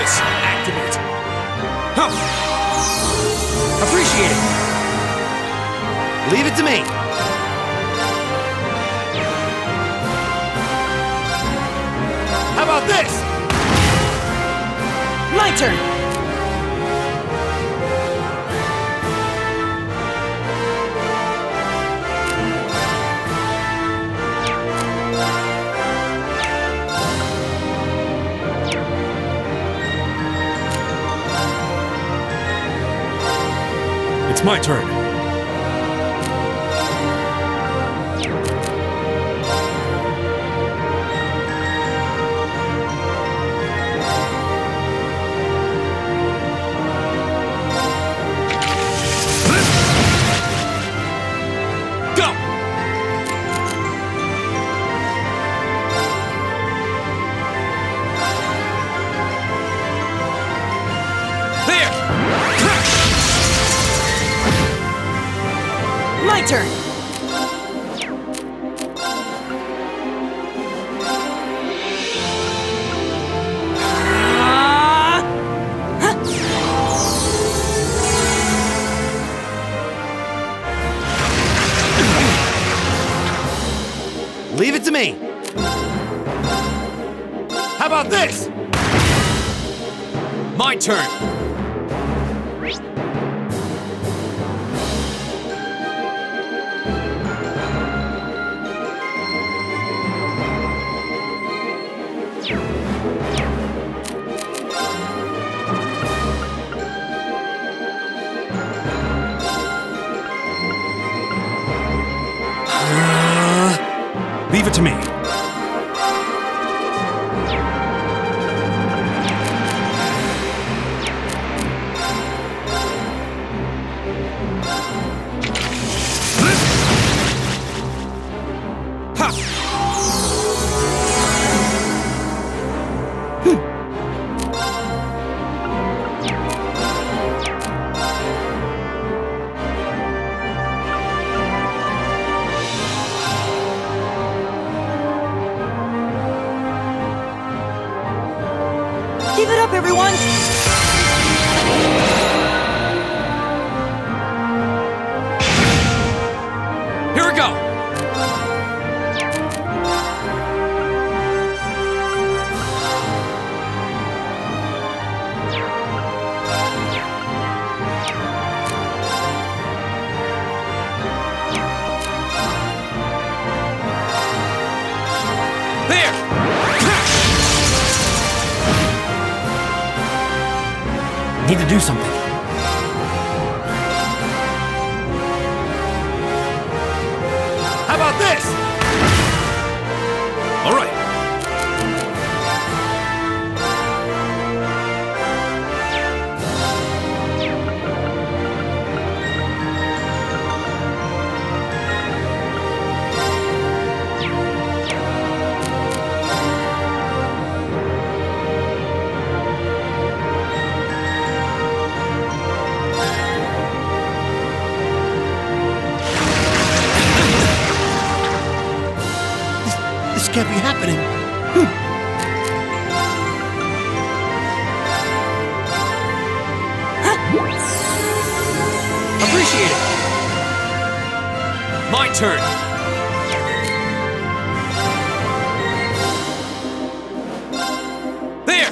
Arcus. Activate. Huh. Appreciate it. Leave it to me. How about this? My turn. My turn. My turn! Leave it to me. How about this? My turn. Leave it to me. There! Need to do something. Can't be happening. Hmm. Appreciate it. My turn. There!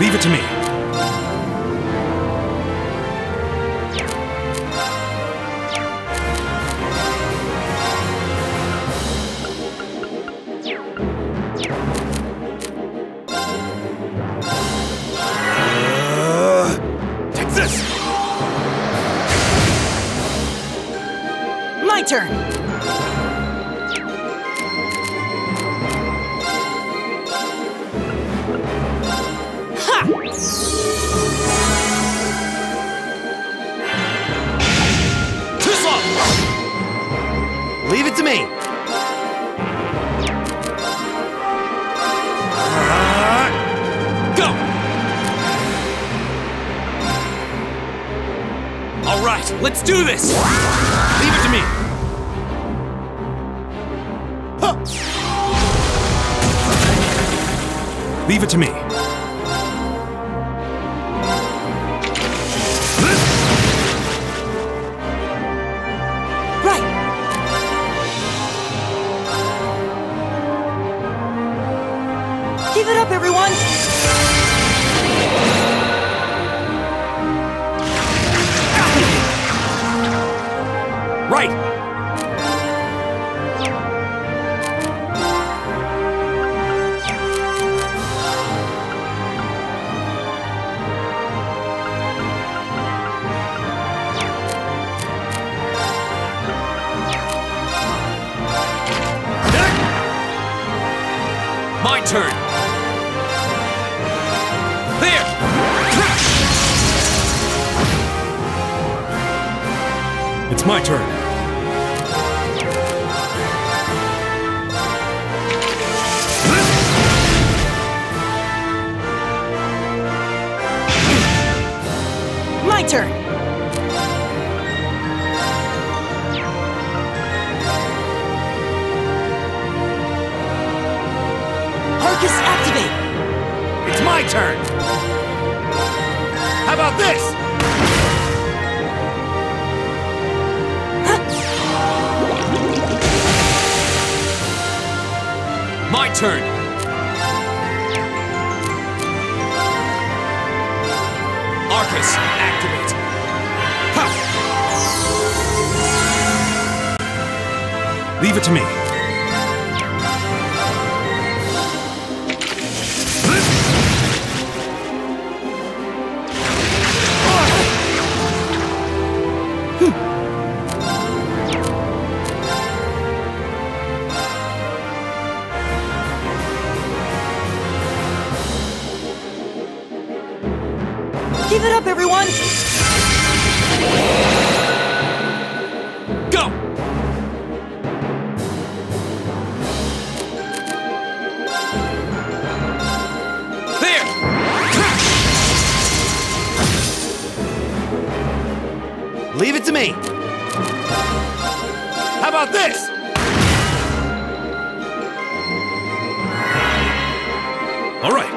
Leave it to me. My turn! Ha! Too! Leave it to me. Go! All right, let's do this! Leave it to me. Leave it to me. My turn. My turn. Arcus activate. It's my turn. How about this? My turn. Arcus, activate. Ha! Leave it to me. Everyone. Go! There! Leave it to me. How about this? All right.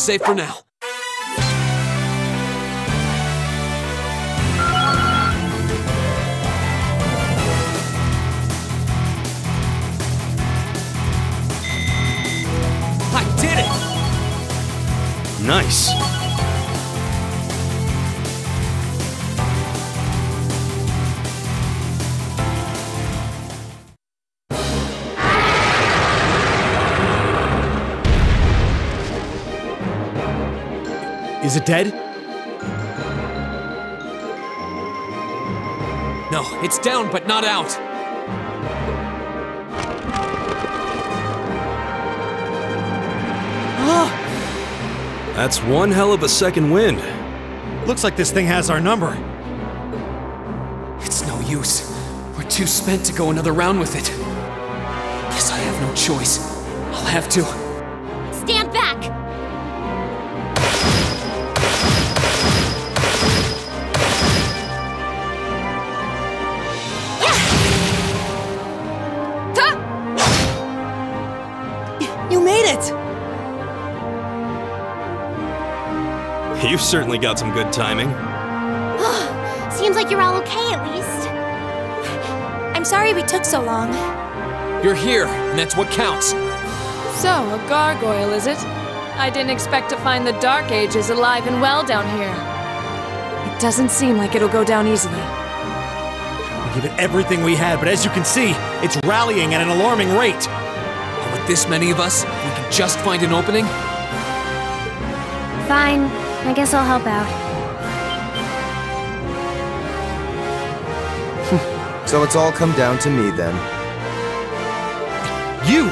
It's safe for now. I did it! Nice. Is it dead? No, it's down but not out. Ah! That's one hell of a second wind. Looks like this thing has our number. It's no use. We're too spent to go another round with it. Guess I have no choice. I'll have to. Stand back! You've certainly got some good timing. Seems like you're all okay at least. I'm sorry we took so long. You're here, and that's what counts. So, a gargoyle, is it? I didn't expect to find the Dark Ages alive and well down here. It doesn't seem like it'll go down easily. We gave it everything we had, but as you can see, it's rallying at an alarming rate. But with this many of us, we can just find an opening. Fine. I guess I'll help out. So it's all come down to me then. You!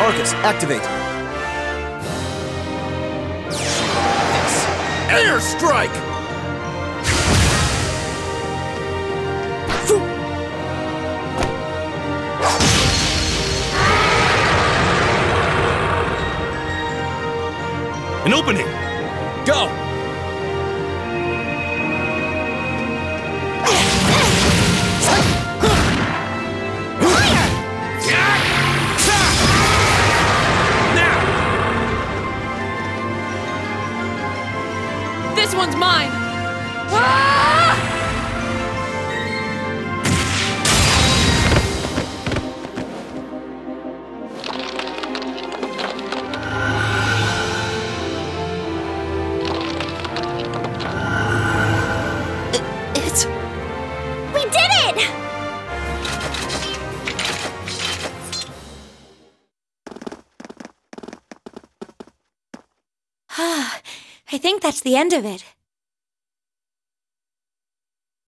Arcus, activate! Airstrike! An opening! Go! The end of it.